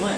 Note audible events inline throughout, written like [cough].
Não é?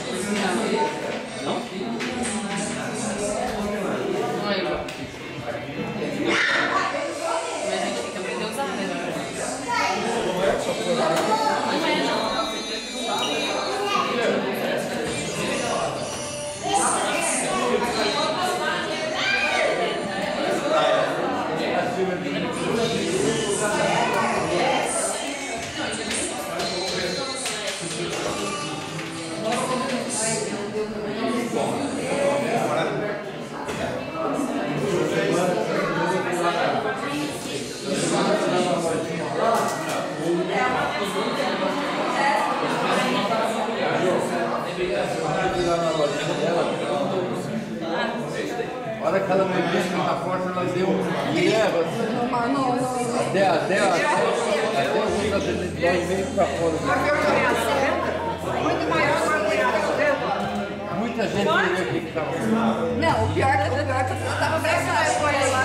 A hora que ela me disse que tá forte, ela deu um. E é. Até, até, até, até o mundo de dois meio pra fora. Muito maior que a mulher, Muita gente veio aqui que tava. Não, o pior, o pior é que eu tava abraçada com ele lá,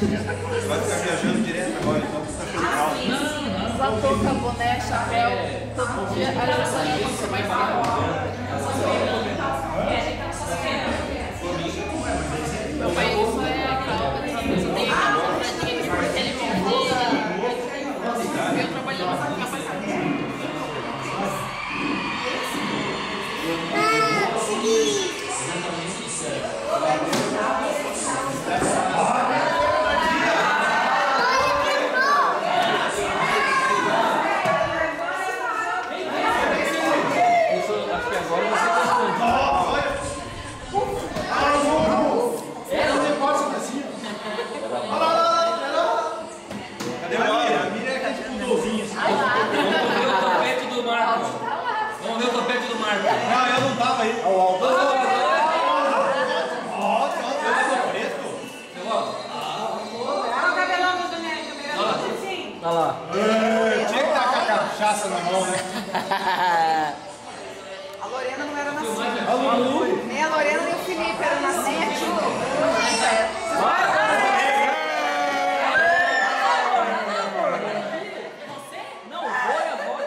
vai ficar viajando direto agora, então você tá show de calma. Touca, boné, chapéu, todo dia. Você vai Meu pai, isso é a calma, você tem aquela dobradinha que porque ele montou. Eu trabalhando com capacete. Isso, acho que agora você tá Cadê a Miriam? A Miriam é aquele pudolzinho assim. Vamos ver o topete do Marco. Vamos ver o topete do Marco. Não, eu não tava aí. Ó, ó, Olha o cabelão do Daniel, cabelão assim. Olha lá. Tinha que estar com a cachaça na mão, né? A Lorena não era nascida. Nem a Lorena nem o Felipe eram nascidos. Não, foi a voz.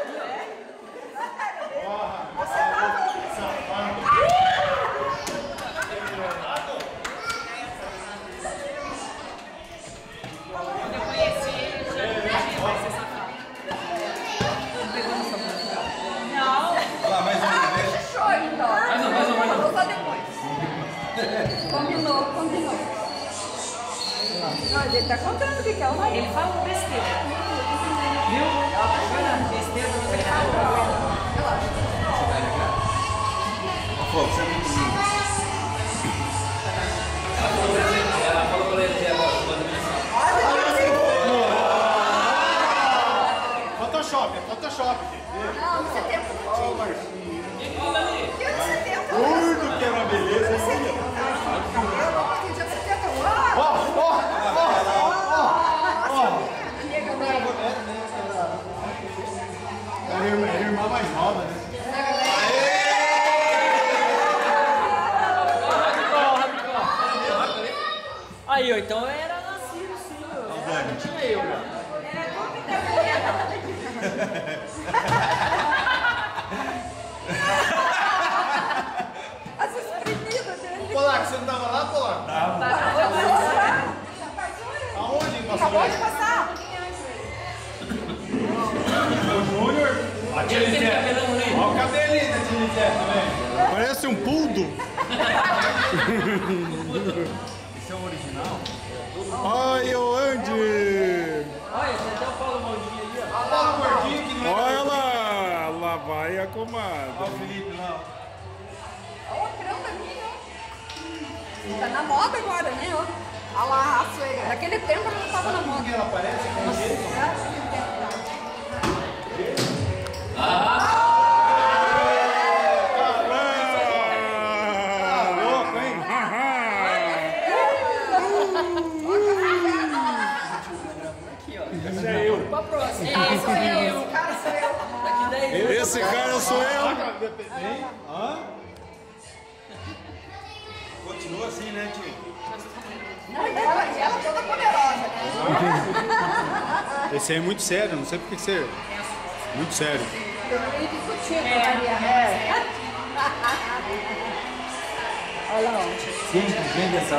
Eu conheci ele, já vi vai ser safado. Não. Olha lá, mais uma vez. Fechou então. Mais um, mais um, mais um. Vou só depois. Combinou, combinou. Não, ele tá contando o que é o nome. Ele fala besteira. Viu? Ela tá chorando. Besteira não vai errado. Pô, você é Então era nascido sim, ó. Era, tinha eu, ó. [laughs] As espremidas dele. Polaco, você não tava lá, Polaco? Aonde? em Acabou de passar. O Júnior. Aquele cabelão ali. Olha o cabelinho daquele Zé também. Parece um puldo. [laughs] Esse é o original? Olha o Andy! Olha, tem até o Paulo Maldinho ali, ó. Olha o gordinho que não é. Olha lá! Lá vai a comadre. Olha o Felipe lá. Olha o cramba ali, ó. Tá na moda agora, né? ó. Olha lá a suegra. Naquele tempo ela não tava na moda. Que ela parece com Esse é eu. Pra próxima. Esse sou eu, esse cara sou eu. Daqui 10 anos. Esse cara sou eu. Hã? Continua assim, né, tio? Não, ela, ela toda poderosa, né? Esse aí é muito sério, não sei por que ser. Muito sério. Eu meio discutindo. É. Olha lá, ó. Sim, vende essa.